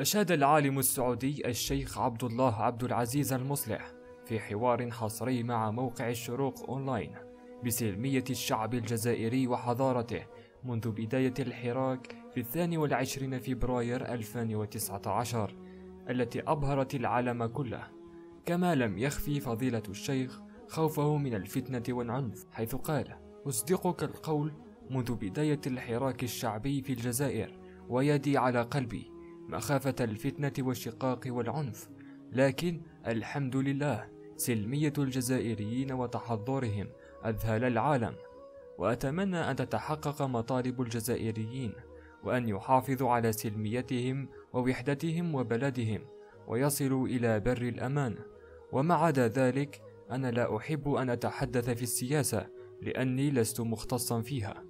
أشاد العالم السعودي الشيخ عبد الله عبد العزيز المصلح في حوار حصري مع موقع الشروق أونلاين بسلمية الشعب الجزائري وحضارته منذ بداية الحراك في الثاني والعشرين فبراير 2019 التي أبهرت العالم كله كما لم يخفي فضيلة الشيخ خوفه من الفتنة والعنف حيث قال أصدقك القول منذ بداية الحراك الشعبي في الجزائر ويدي على قلبي مخافة الفتنة والشقاق والعنف. لكن الحمد لله سلمية الجزائريين وتحضرهم أذهل العالم. وأتمنى أن تتحقق مطالب الجزائريين وأن يحافظوا على سلميتهم ووحدتهم وبلدهم ويصلوا إلى بر الأمان. وما عدا ذلك أنا لا أحب أن أتحدث في السياسة لأني لست مختصا فيها.